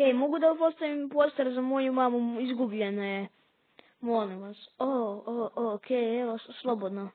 Hej, mogu da postavim poster za moju mamu, izgubljena je. Molim vas. O, o, o, okej, evo, slobodno.